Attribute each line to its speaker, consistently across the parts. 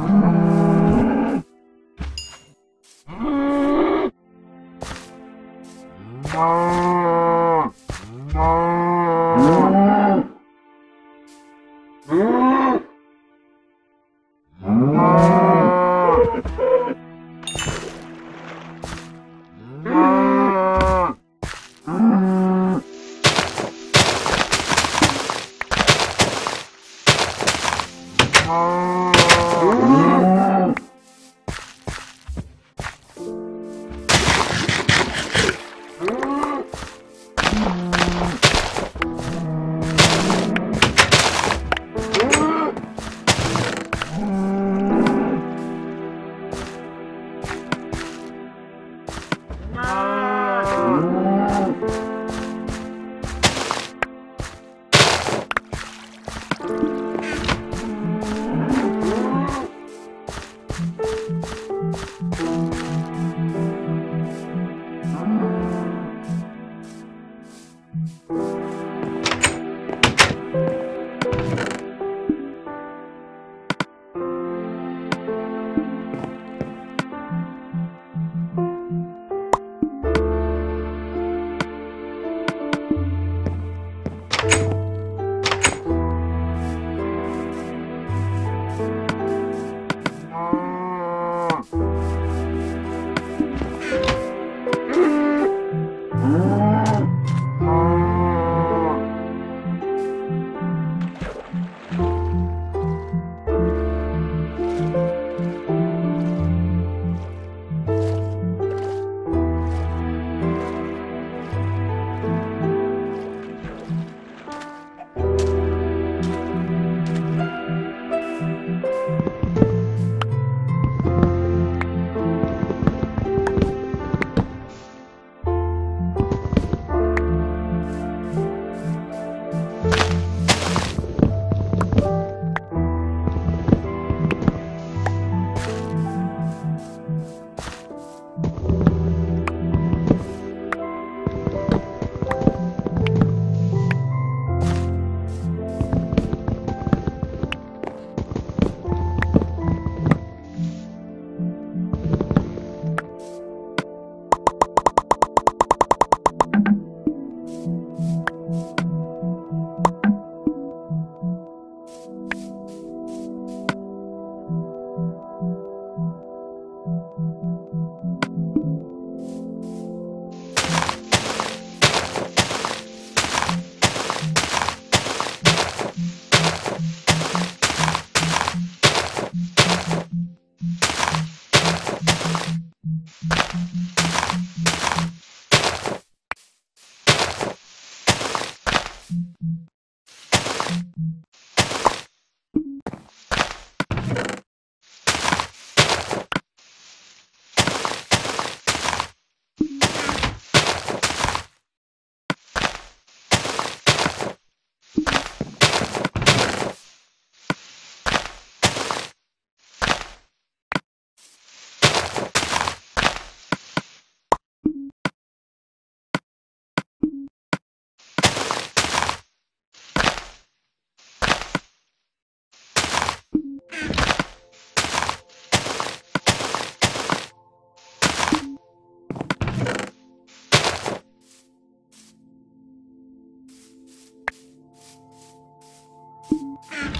Speaker 1: Oh. Uhum. Ah.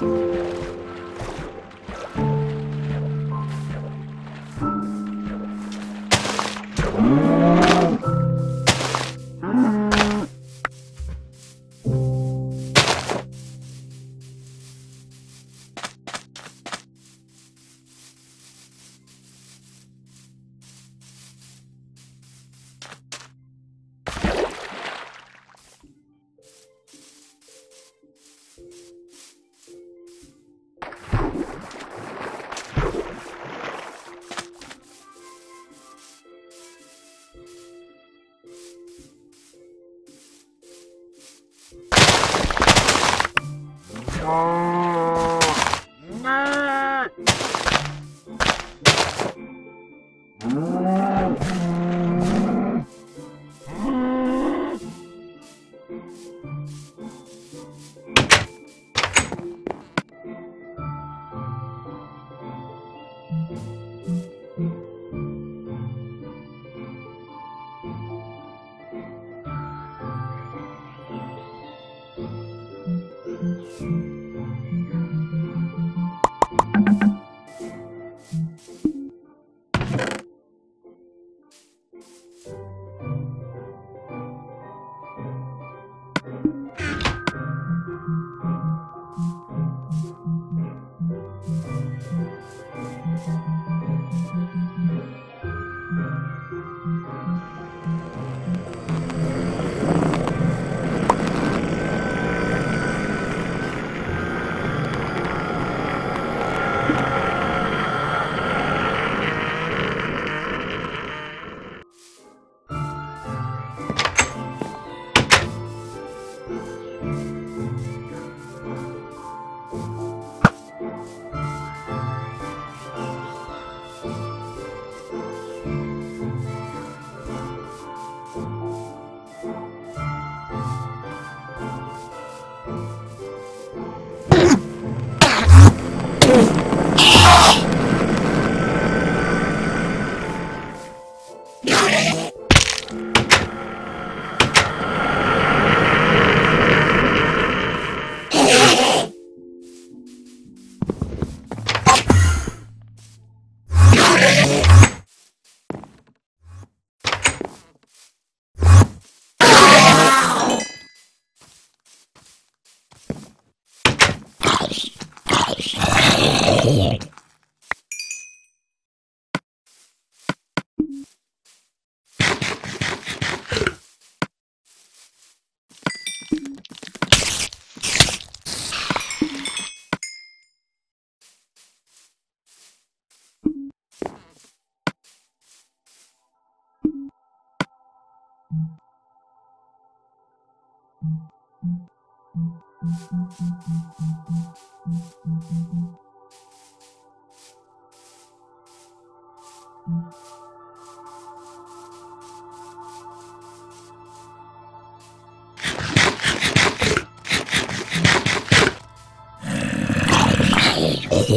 Speaker 1: Thank you.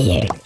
Speaker 1: ayer.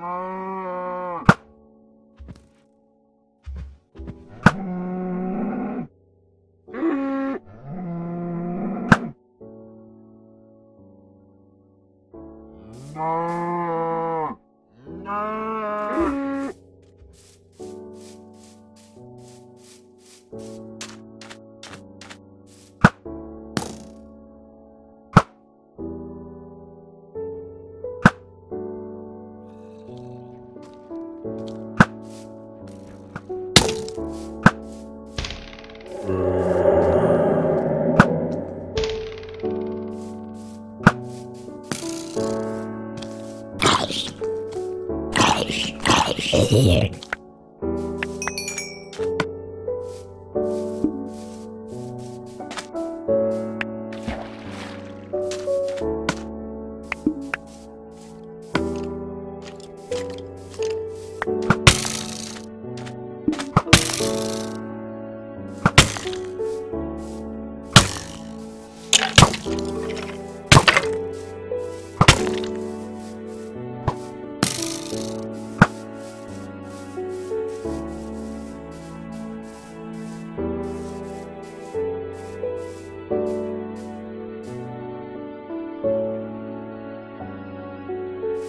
Speaker 1: No.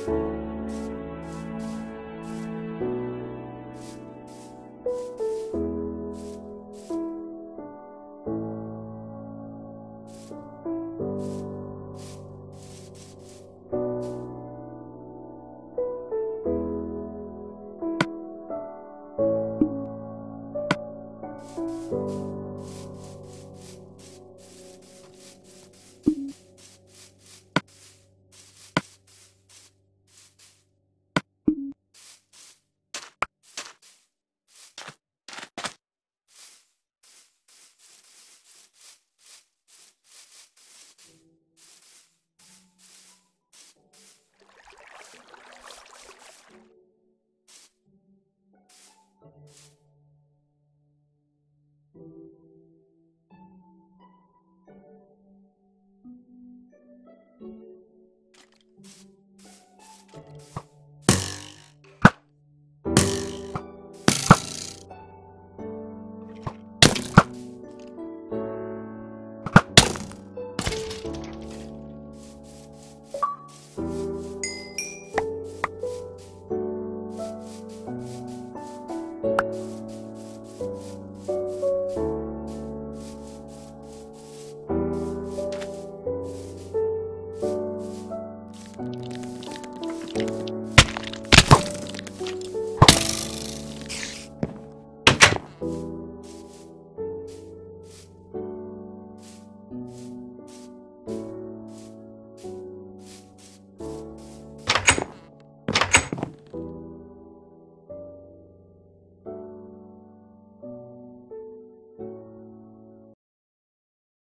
Speaker 1: you Thank you.